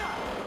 Yeah!